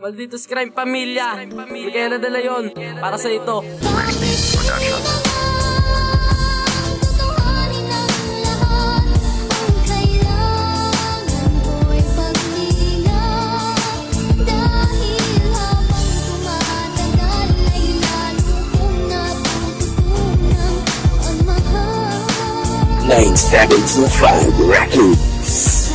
Malditos crime pamilya. Miguel de Leon, para sa ito. Nine seven two five Records.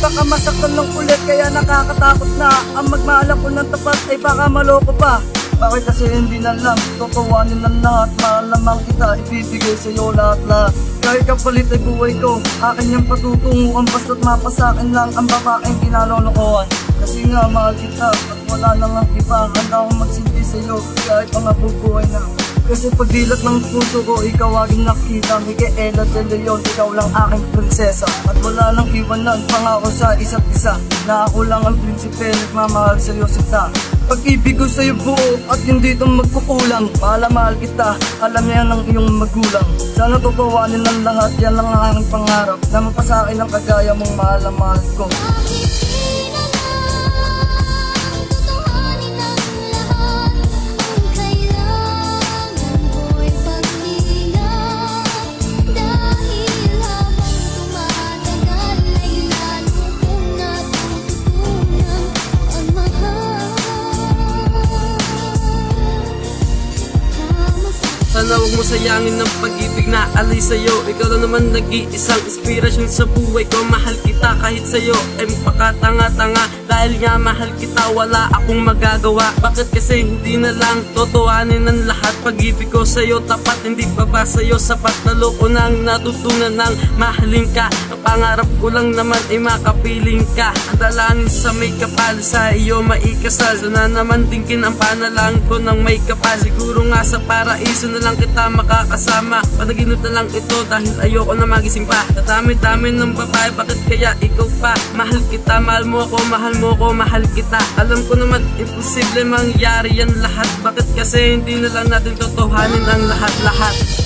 Baka masaktan ng kulit kaya nakakatakot na Ang magmahal ako ng tapat ay baka maloko pa. Bakit kasi hindi na lang Tutuwanin ng lahat? Mahal naman kita Ibibigay sa'yo lahat-lahat Kahit kapalit ay buhay ko Akin yung patutunguhan Basta't mapasakin lang Ang babaeng kinalolokohan. Kasi nga mahal kita At wala nang ang iba. Handa akong magsilbi sa'yo Kahit mga bubuhay na kasi pagdilat ng puso ko, ikaw aking nakita. Micaela de Leon, ikaw lang aking prinsesa. At wala nang iwanan, pangako sa isa't isa. Na ako lang ang prinsipe, nagmamahal sa'yo sita Pag-ibig ko sa'yo buo at hindi ito magkukulang. Mahal kita, alam niya ng iyong magulang. Sana tutuwanin ng lahat, yan lang ang aking pangarap. Na mapasakin ang kagaya mong mahal na mahal ko Sana huwag mo sayangin ng pag-ibig na alay sa'yo. Ikaw lang naman nag-iisang inspirasyon sa buhay ko. Mahal kita kahit sa'yo ay magpakatanga-tanga. Dahil nga mahal kita wala akong magagawa. Bakit kasi hindi na lang totohanin ng lahat? Pag-ibig ko sa'yo tapat hindi pa ba sa'yo? Sapat na loko nang natutunan ng mahalin ka. Ang pangarap ko lang naman ay makapiling ka. Ang dalangin sa may kapal sa iyo maikasal. Sana naman tingin ang panalangin ko ng may kapal. Siguro nga sa paraiso na lang kita makakasama. Panaginip na lang ito dahil ayoko na magising pa. Tatami-dami ng babae, bakit kaya ikaw pa? Mahal kita, mahal mo ako, mahal mo ako, mahal kita. Alam ko naman, imposible mangyari yan lahat. Bakit kasi hindi na lang natin totohanin ang lahat-lahat